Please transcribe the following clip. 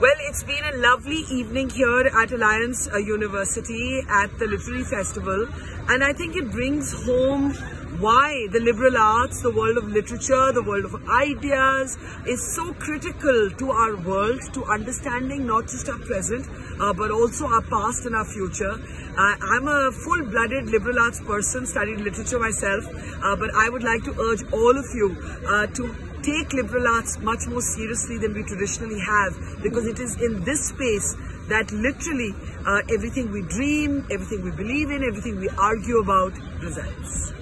Well, it's been a lovely evening here at Alliance uh, University at the Literary Festival, and I think it brings home why the liberal arts, the world of literature, the world of ideas is so critical to our world, to understanding not just our present, uh, but also our past and our future. Uh, I'm a full-blooded liberal arts person, studied literature myself, uh, but I would like to urge all of you uh, to take liberal arts much more seriously than we traditionally have because it is in this space that literally uh, everything we dream, everything we believe in, everything we argue about resides.